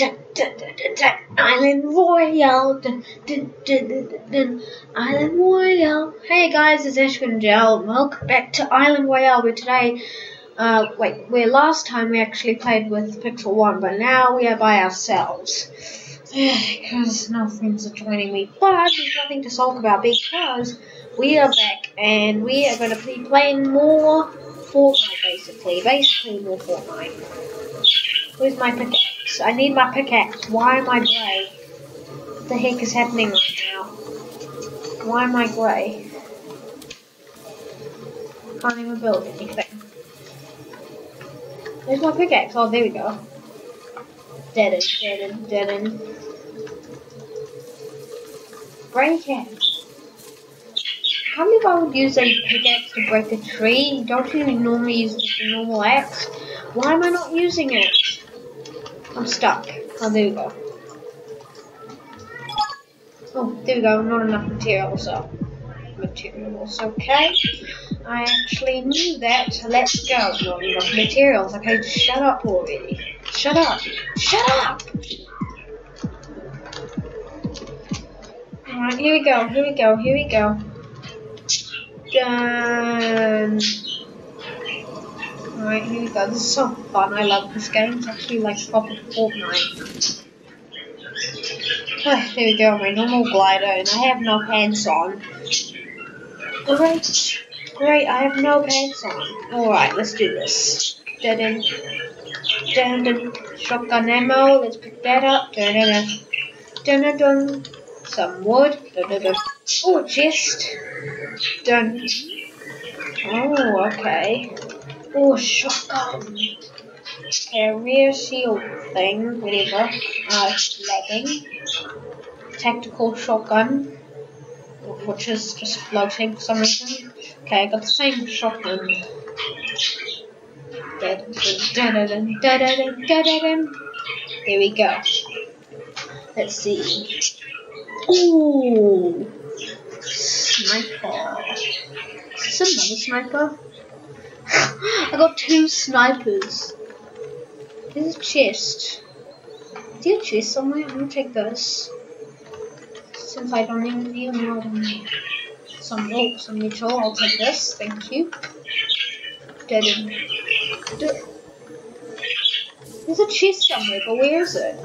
Island Royale. Island Royale. Hey guys, it's Ashwin Gel. Welcome back to Island Royale. Where today, uh, wait, where last time we actually played with Pixel One, but now we are by ourselves. Because no friends are joining me, but there's nothing to talk about because we are back and we are going to be playing more Fortnite, basically. Basically, more Fortnite. Where's my pickaxe? I need my pickaxe. Why am I grey? What the heck is happening right now? Why am I grey? Can't even build anything. Where's my pickaxe? Oh, there we go. Dead end, dead end, dead end. Break it. How many I would use a pickaxe to break a tree? Don't you normally use just a normal axe? Why am I not using it? I'm stuck. Oh, there we go. Oh, there we go. Not enough materials up. Materials, okay. I actually knew that. Let's go. Not enough materials. Okay, shut up already. Shut up. Shut up! Alright, here we go. Here we go. Here we go. Done. Alright, here we go. This is so fun. I love this game. It's actually like proper Fortnite. Ah, there we go, my normal glider, and I have no pants on. Great, great, I have no pants on. Alright, let's do this. Dun dun dun dun. Shotgun ammo, let's pick that up. Dun dun dun. Dun dun dun. Some wood. Dun dun dun. Oh, chest. Done. Oh, okay. Oh, shotgun. Okay, rear shield thing, whatever. Uh, lagging. Tactical shotgun, which is just floating for some reason. Okay, I got the same shotgun. There we go. Let's see. Ooh, sniper. Is this another sniper? I got two snipers. There's a chest. Is there a chest somewhere? I'm gonna take this. Since I don't even know them. Some oh, some neutral. I'll take this. Thank you. Dead end. There's a chest somewhere, but where is it?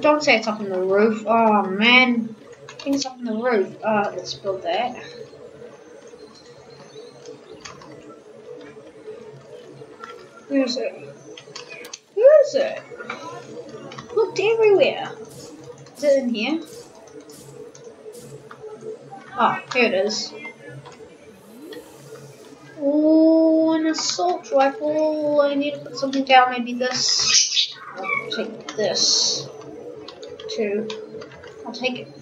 Don't say it's up on the roof. Oh man. I think it's up on the roof. Uh, let's build that. Where is it? Where is it? Looked everywhere. Is it in here? Oh, here it is. Oh, an assault rifle. I need to put something down. Maybe this. I'll take this. Two. I'll take it.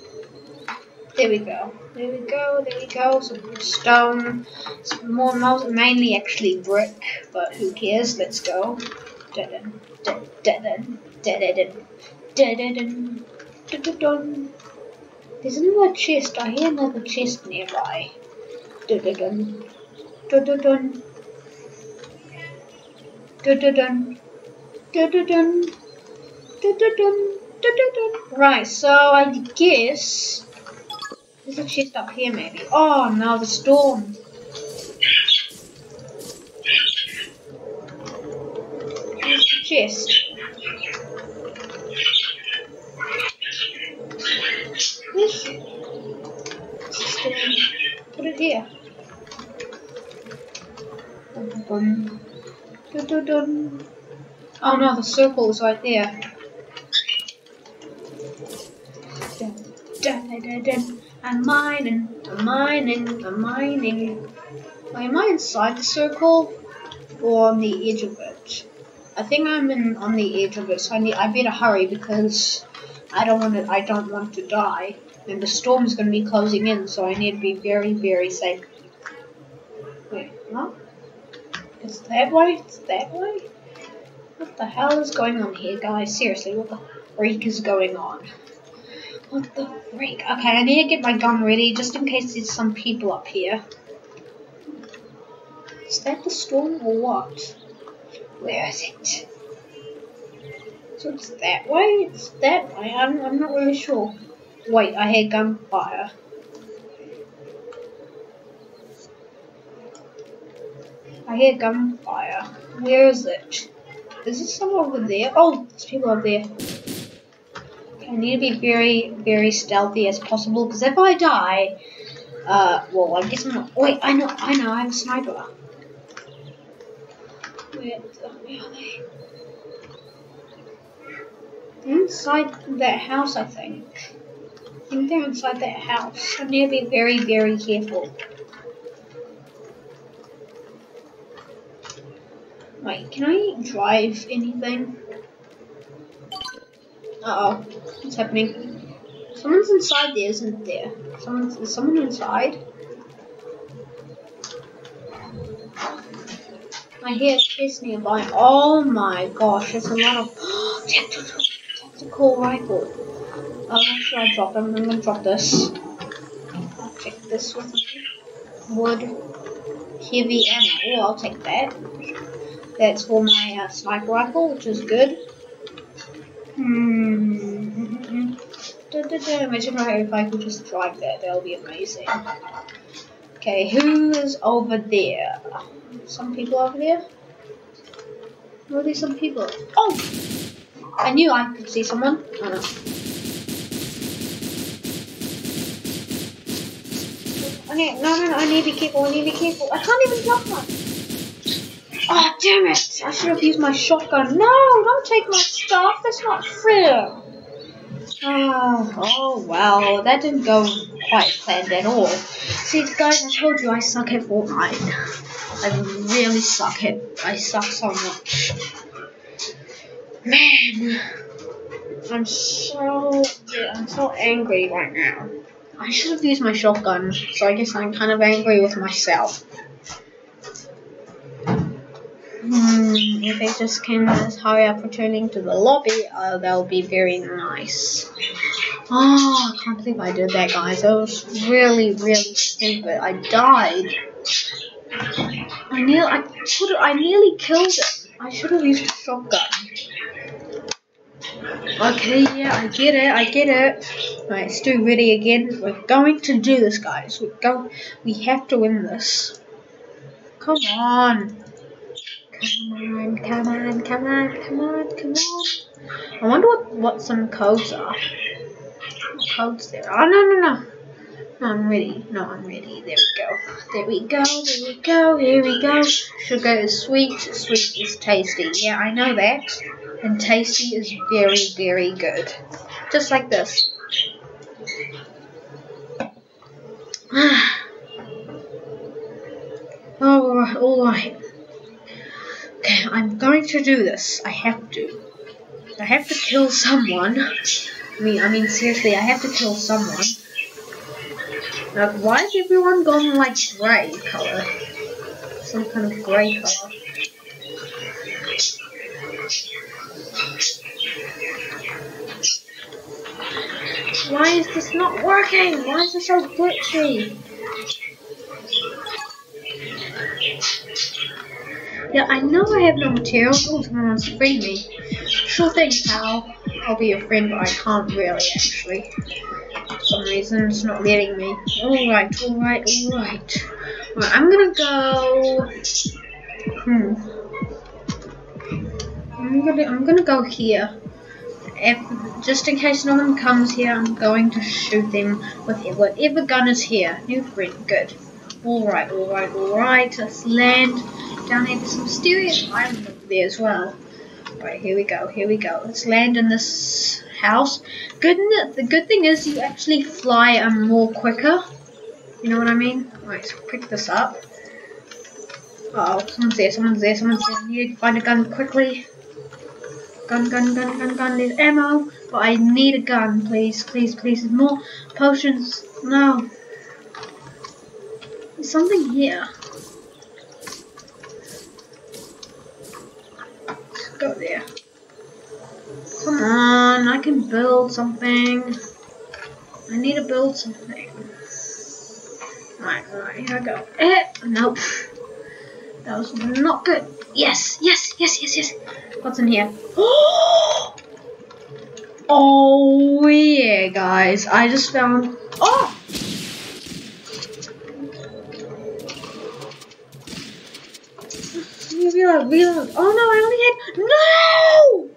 There we go. There we go. There we go. Some stone. Some more, mainly actually brick, but who cares? Let's go. Dun dun dun dun There's another chest. I hear another chest nearby. Right, so I guess there's a chest up here maybe. Oh no, the storm. Chest. This. Put it here. Dun, dun, dun. Oh no, the circle is right there. Dun, dun, dun, dun. I'm mining, I'm mining, I'm mining. Wait, am I inside the circle or on the edge of it? I think I'm in on the edge of it, so I need I better hurry because I don't want to I don't want to die. And the storm is going to be closing in, so I need to be very, very safe. Wait, what? It's that way? It's that way? What the hell is going on here, guys? Seriously, what the freak is going on? What the freak? Okay, I need to get my gun ready just in case there's some people up here. Is that the storm or what? Where is it? So it's that way? It's that way? I'm, I'm not really sure. Wait, I hear gunfire. I hear gunfire. Where is it? Is it somewhere over there? Oh, there's people over there. I need to be very, very stealthy as possible because if I die, uh, well, I guess I'm not. Wait, I know, I know, I have a sniper. Where are they? inside that house, I think. I think they're inside that house. I need to be very, very careful. Wait, can I drive anything? Uh oh, what's happening? Someone's inside there, isn't there? Someone's is someone inside? I hear chase nearby. Oh my gosh, there's a lot of tactical rifle. Oh, should I drop them? I'm gonna drop this. I'll take this with me. Wood, heavy ammo. Oh, I'll take that. That's for my uh, sniper rifle, which is good. Hmm. Da, da, da. Imagine if I could just drive there, that would be amazing. Okay, who is over there? Some people over there? Where are some people? Oh! I knew I could see someone. Oh, no. Okay, no, no, no, I need to be careful, I need to be careful. I can't even drop one. Oh, damn it! I should have used my shotgun. No, don't take my stuff. That's not fair. Oh, oh well, that didn't go quite planned at all. See, guys, I told you I suck at Fortnite. I really suck at. I suck so much. Man, I'm so I'm so angry right now. I should have used my shotgun, so I guess I'm kind of angry with myself. Hmm, if they just can just hurry up returning to the lobby, uh, that would be very nice. Oh, I can't believe I did that, guys. That was really, really stupid. I died. I nearly, I could, I nearly killed him. I should have used a shotgun. Okay, yeah, I get it, I get it. Right, Stu ready again. We're going to do this, guys. We go. We have to win this. Come on. Come on, come on, come on, come on, come on. I wonder what, what some codes are. What codes there? Oh, no, no, no. No, I'm ready. No, I'm ready. There we go. There we go. There we go. Here we go. Sugar is sweet. Sweet is tasty. Yeah, I know that. And tasty is very, very good. Just like this. Oh, alright, alright. I'm going to do this. I have to. I have to kill someone. I mean, I mean, seriously, I have to kill someone. Like, why is everyone going like grey color? Some kind of grey color. Why is this not working? Why is it so glitchy? Yeah, I know I have no materials. Someone wants to free me. Sure thing, pal. I'll be your friend, but I can't really, actually. For some reason, it's not letting me. Alright, alright, alright. Right, I'm gonna go... Hmm. I'm gonna, I'm gonna go here. If, just in case no one comes here, I'm going to shoot them with whatever gun is here. New friend, good. Alright, alright, alright. Let's land down here. There's some mysterious island up there as well. Right, here we go, here we go. Let's land in this house. Good. The good thing is you actually fly um, more quicker. You know what I mean? Right, pick this up. Uh oh, someone's there, someone's there, someone's there. I need to find a gun quickly. Gun, gun, gun, gun, gun. There's ammo, but I need a gun, please, please, please. There's more potions. No. Something here. Go there. Come on, I can build something. I need to build something. Alright, alright, here I go. Eh, nope. That was not good. Yes, yes, yes, yes, yes. What's in here? Oh! Oh yeah, guys! I just found. Oh. Oh no, I only had no.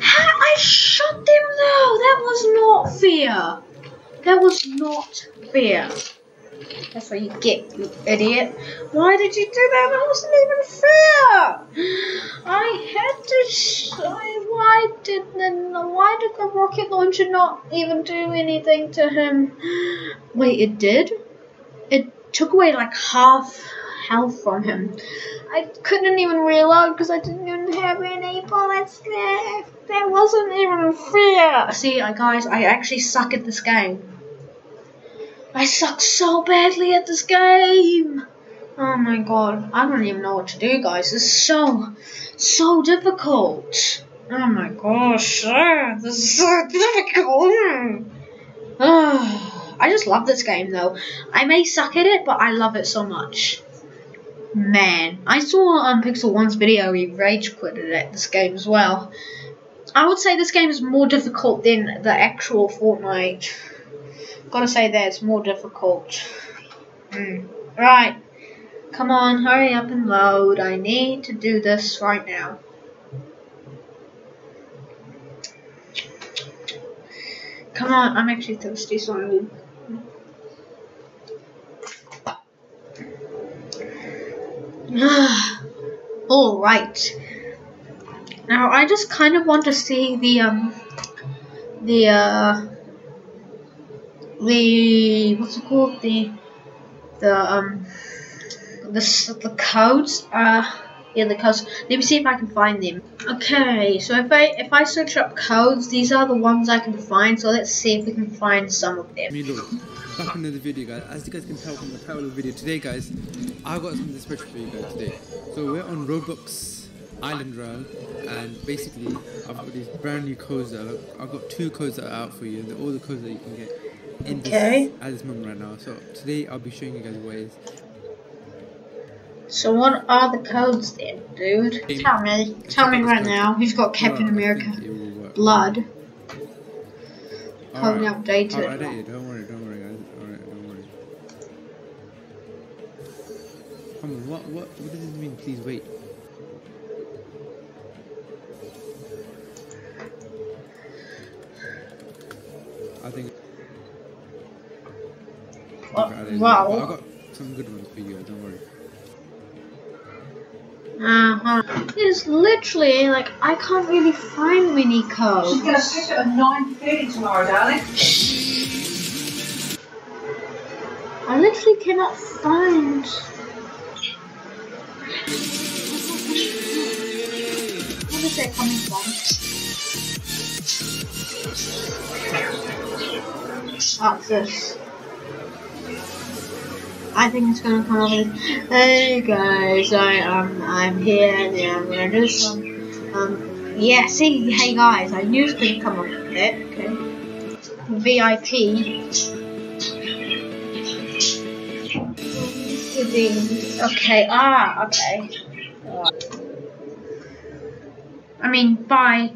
How I shot them though. That was not fair. That was not fair. That's what you get, you idiot. Why did you do that? That wasn't even fair. I had to. why did the why did the rocket launcher not even do anything to him? Wait, it did. It took away like half health from him. I couldn't even reload because I didn't even have any bullets left. That wasn't even fair. See, guys, I actually suck at this game. I suck so badly at this game. Oh my god, I don't even know what to do, guys. This is so, so difficult. Oh my gosh, this is so difficult. I just love this game, though. I may suck at it, but I love it so much. Man, I saw on um, Pixel One's video he rage quitted at this game as well. I would say this game is more difficult than the actual Fortnite. Gotta say that it's more difficult. Mm. Right. Come on, hurry up and load. I need to do this right now. Come on, I'm actually thirsty, so I'm All right. Now I just kind of want to see the um the uh the what's it called the the um the the codes uh yeah the codes let me see if I can find them okay so if I if I search up codes these are the ones I can find so let's see if we can find some of them Me, look. back into the video guys as you guys can tell from the title of the video today guys I've got something special for you guys today so we're on Roblox Island Royale and basically I've got these brand new codes that I've got two codes that are out for you and all the codes that you can get in okay. this, at this moment right now. So today I'll be showing you guys ways. So what are the codes then, dude? Tell me. Tell me right now. He's got Captain America blood. Code right. updated. I'll update it. Don't worry. Don't worry, guys. Alright, don't worry. Come on. What? What? What does this mean? Please wait. I think. Wow. I've got some good ones for you, I don't Uh-huh. It's literally, like, I can't really find mini codes. She's to pick it at 9.30 tomorrow, darling. I literally cannot find... Where is that coming from? This. I think it's gonna come over. Hey guys, I um I'm here and yeah, I'm gonna do some um yeah. See, hey guys, I knew it could come up with it. Okay, VIP. Okay. Ah. Okay. I mean, bye.